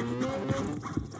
う。